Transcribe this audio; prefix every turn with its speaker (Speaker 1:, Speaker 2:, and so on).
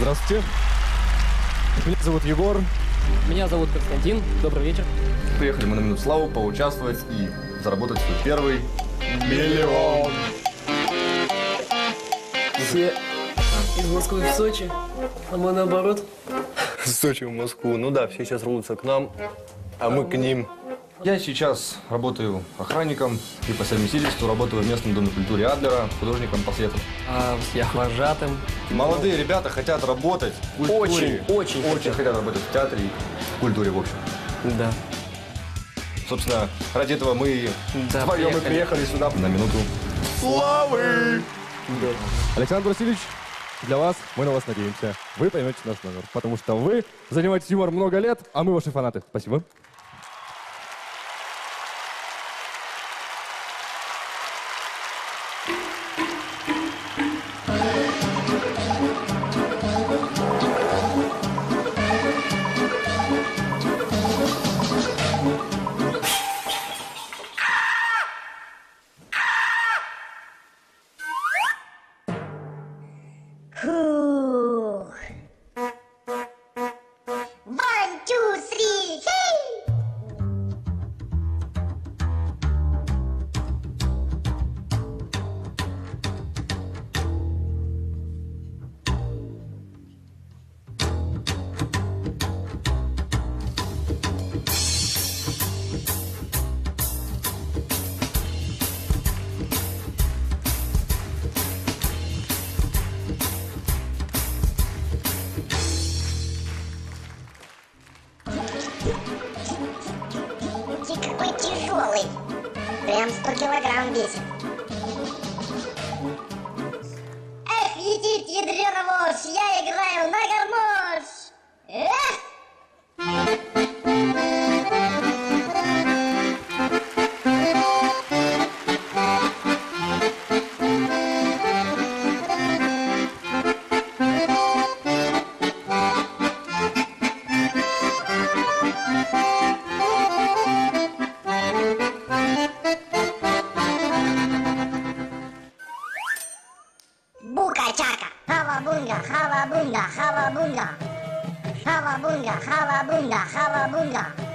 Speaker 1: Здравствуйте. Меня зовут Егор.
Speaker 2: Меня зовут Константин. Добрый вечер.
Speaker 3: Приехали мы на минут славу поучаствовать и заработать свой первый миллион.
Speaker 2: Все из Москвы в Сочи, а мы наоборот.
Speaker 4: С Сочи в Москву. Ну да, все сейчас рвутся к нам, а мы к ним.
Speaker 3: Я сейчас работаю охранником и по совместительству работаю в местном доме культуры Адлера, художником по свету.
Speaker 2: А я вожатым.
Speaker 3: Молодые ребята хотят работать в культуре.
Speaker 2: Очень, очень
Speaker 3: Очень
Speaker 2: хотят.
Speaker 3: хотят работать в театре и в культуре в общем.
Speaker 2: Да.
Speaker 3: Собственно, ради этого мы
Speaker 2: Да,
Speaker 3: вдвоем и
Speaker 2: приехали.
Speaker 3: приехали сюда на минуту славы.
Speaker 1: Александр Васильевич, для вас мы на вас надеемся. Вы поймете наш номер, потому что вы занимаетесь юмором много лет, а мы ваши фанаты. Спасибо.
Speaker 5: who Ты какой тяжелый. Прям 100 килограмм весит. Эх, летит ядрёна вошь, я играю на гармош. Эх! bunga, java bunga, java bunga. Java bunga, bunga, bunga.